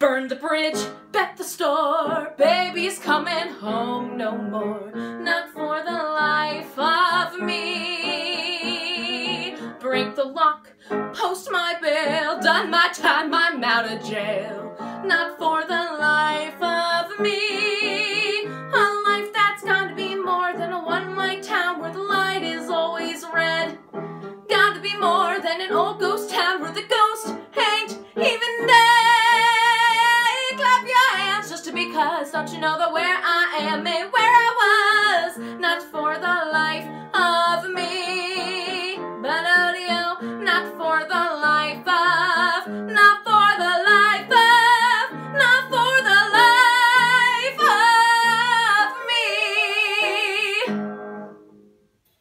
Burn the bridge, bet the store, baby's coming home no more. Not for the life of me. Break the lock, post my bail, done my time, I'm out of jail. Not for the life of me. A life that's gotta be more than a one light town where the light is always red. Gotta be more than an old ghost don't you know that where I am may